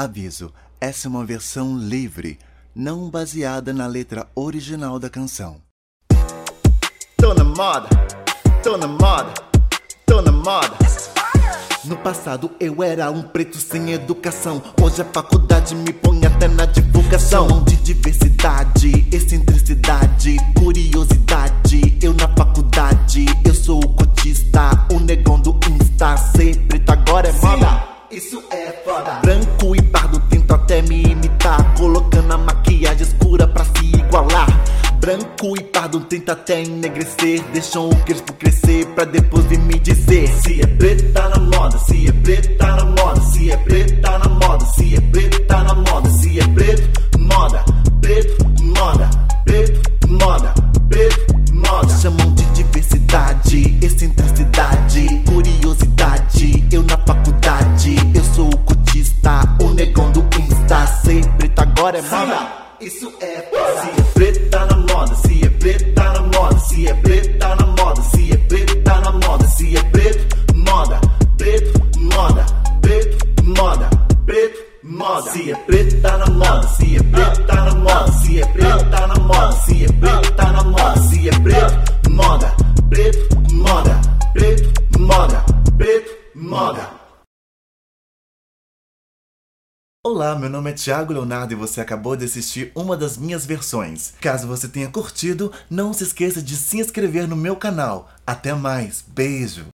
Aviso: essa é uma versão livre, não baseada na letra original da canção. Tô na moda, tô na moda, tô na moda. No passado eu era um preto sem educação. Hoje a faculdade me põe até na divulgação. Chamam de diversidade, excentricidade, curiosidade. Eu na faculdade, eu sou o cotista, o negão do Insta. Ser preto agora é moda. Isso é foda. Branco e pardo tenta até enegrecer, deixam o crespo crescer pra depois vir me dizer Se é preto tá na moda, se é preto tá na moda, se é preto tá na moda, se é preto tá na moda, se é preto, moda, preto, moda, preto, moda, preto, moda. Chamam de diversidade, excentricidade, curiosidade. Eu na faculdade, eu sou o cotista, o negão do Insta. Ser preto agora é moda. Isso é é preto tá na moda, se é preto tá na moda, se é preto tá na moda, se é preto tá na moda, se é preto, moda, preto, moda, preto, moda, preto, moda. Se é preto tá na moda, se é preto tá na moda, Olá, meu nome é Thiago Leonardo e você acabou de assistir uma das minhas versões. Caso você tenha curtido, não se esqueça de se inscrever no meu canal. Até mais, beijo!